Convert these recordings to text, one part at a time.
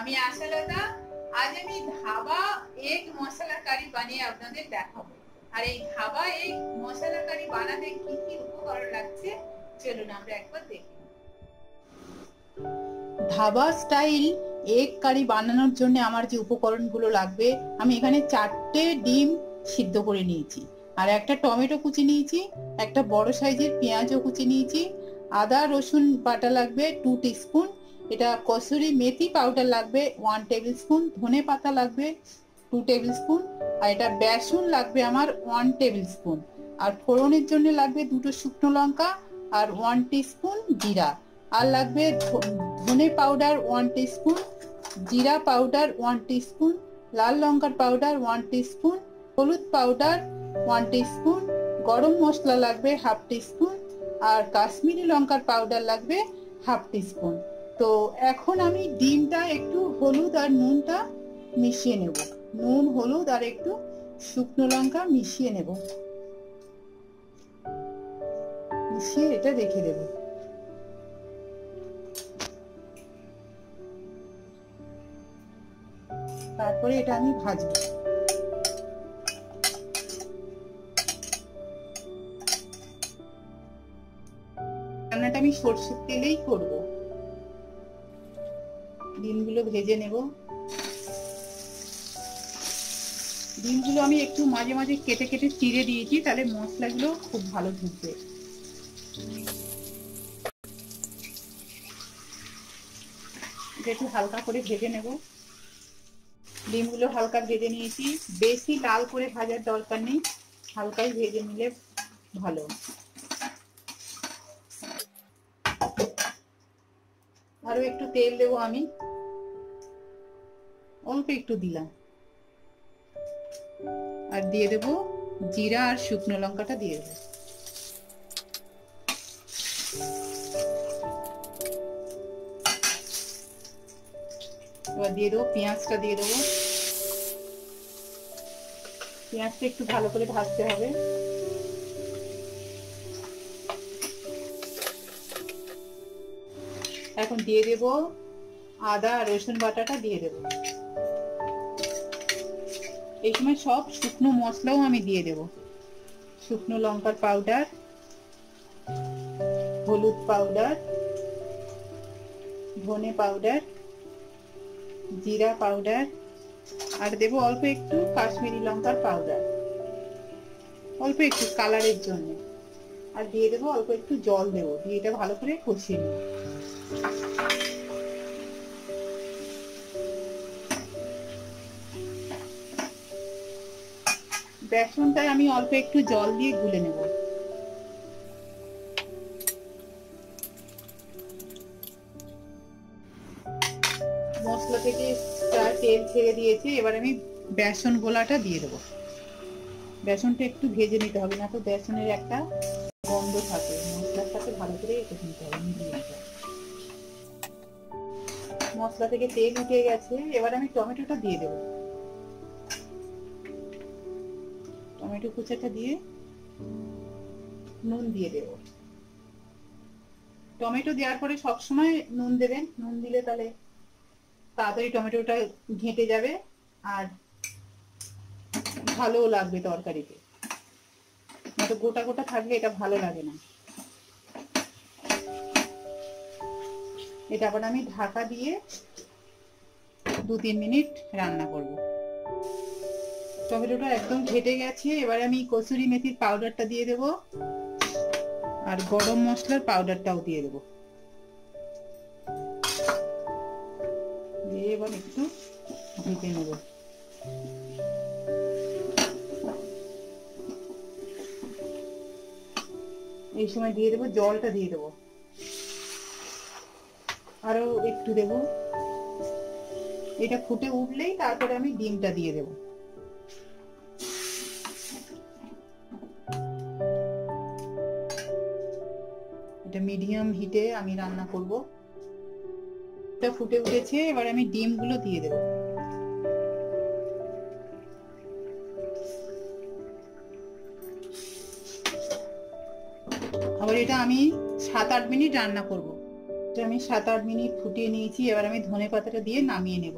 আমি আশালতা, আজ আমি ধাবা এগ মশলা কারি বানিয়ে আপনাদের দেখাবো। আর এই ধাবা এগ মশলা কারি বানাতে কি কি উপকরণ লাগছে, চলুন আমরা একবার দেখি। ধাবা স্টাইল এগ কারি বানানোর জন্য আমার যে উপকরণগুলো লাগবে, আমি এখানে চারটে ডিম সিদ্ধ করে নিয়েছি। আর একটা টমেটো কুচি নিয়েছি, একটা বড় সাইজের পেঁয়াজও কুচি নিয়েছি, আদা, রসুন বাটা লাগবে টু স্পুন এটা কসুরি মেথি পাউডার লাগবে ওয়ান টেবিল স্পুন ধনে পাতা লাগবে টু টেবিল স্পুন আর এটা বেসন লাগবে আমার ওয়ান টেবিল স্পুন আর ফোড়নের জন্য লাগবে দুটো শুকনো লঙ্কা আর ওয়ান স্পুন জিরা। আর লাগবে ধনে পাউডার ওয়ান স্পুন জিরা পাউডার ওয়ান স্পুন লাল লঙ্কার পাউডার ওয়ান স্পুন হলুদ পাউডার ওয়ান স্পুন গরম মশলা লাগবে হাফ স্পুন আর কাশ্মীরি লঙ্কার পাউডার লাগবে হাফ স্পুন তো এখন আমি ডিমটা একটু হলুদ আর নুনটা মিশিয়ে নেব। নুন, হলুদ আর একটু শুকনো লঙ্কা মিশিয়ে নেব। মিশিয়ে এটা রেখে দেব। তারপরে এটা আমি ভাজবো। রান্নাটা আমি সর্ষের তেলেই করব। ডিমগুলো ভেজে নেব। ডিমগুলো আমি একটু মাঝে মাঝে কেটে কেটে চিড়ে দিয়েছি, তাহলে মশলাগুলো খুব ভালো ঢুকবে। একটু হালকা করে ভেজে নেব। ডিমগুলো হালকা ভেজে নিয়েছি। বেশি লাল করে ভাজার দরকার নেই, হালকাই ভেজে নিলে ভালো। আরও একটু তেল দেবো আমি। অল্প একটু দিলাম। আর দিয়ে দেব জিরা আর শুকনো লঙ্কাটা দিয়ে দেবো। দিয়ে দেবো পেঁয়াজটা দিয়ে দেবো। পেঁয়াজটা একটু ভালো করে ভাজতে হবে। এখন দিয়ে দেব আদা, রসুন বাটাটা দিয়ে দেব। এই সময় সব শুকনো মশলাও আমি দিয়ে দেব। শুকনো লঙ্কার পাউডার হলুদ পাউডার ধনে পাউডার জিরা পাউডার আর দেব অল্প একটু কাশ্মীরি লঙ্কার পাউডার অল্প একটু কালারের জন্য। আর দিয়ে দেবো অল্প একটু জল দেবো, দিয়ে এটা ভালো করে কষিয়ে নেব। বেসনটাই আমি অল্প একটু জল দিয়ে গুলে নেব। মশলা থেকে তেল ছেড়ে দিয়েছে, এবার আমি বেসন গোলাটা দিয়ে দেবো। বেসনটা একটু ভেজে নিতে হবে, না তো বেসনের একটা গন্ধ থাকে। মশলার সাথে ভালো করে এটা নিতে হবে মিলিয়ে নিতে হবে। মশলা থেকে তেল উঠে গেছে, এবার আমি টমেটোটা দিয়ে দেবো। টমেটো কুচাটা দিয়ে নুন দিয়ে দেব। টমেটো দেওয়ার পরে সবসময় নুন দেবেন। নুন দিলে তাহলে তাড়াতাড়ি টমেটোটা ঘেঁটে যাবে আর ভালোও লাগবে তরকারিতে। গোটা গোটা থাকলে এটা ভালো লাগে না। এটা আবার আমি ঢাকা দিয়ে দু তিন মিনিট রান্না করব। টমেটোটা একদম ঘেটে গেছে, এবার আমি কসুরি মেথির পাউডারটা দিয়ে দেব আর গরম মশলার পাউডারটাও দিয়ে দেব। দিয়ে এবার একটু ঢেকে নেব। এই সময় দিয়ে দেবো, জলটা দিয়ে দেবো। আরও একটু দেব। এটা ফুটে উঠলেই তারপরে আমি ডিমটা দিয়ে দেবো। এটা মিডিয়াম হিটে আমি রান্না করব। এটা ফুটে উঠেছে, এবার আমি ডিমগুলো দিয়ে দেব। আবার এটা আমি সাত আট মিনিট রান্না করব। আমি সাত আট মিনিট ফুটিয়ে নিয়েছি, এবার আমি ধনে পাতাটা দিয়ে নামিয়ে নেব।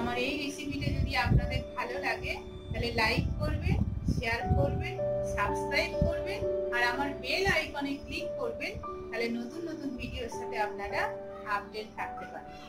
আমার এই রেসিপিটা যদি আপনাদের ভালো লাগে, তাহলে লাইক করবেন শেয়ার করবেন সাবস্ক্রাইব করবেন, আর আমার বেল আইকনে ক্লিক করবেন, তাহলে নতুন নতুন ভিডিওর সাথে আপনারা আপডেট থাকতে পারবেন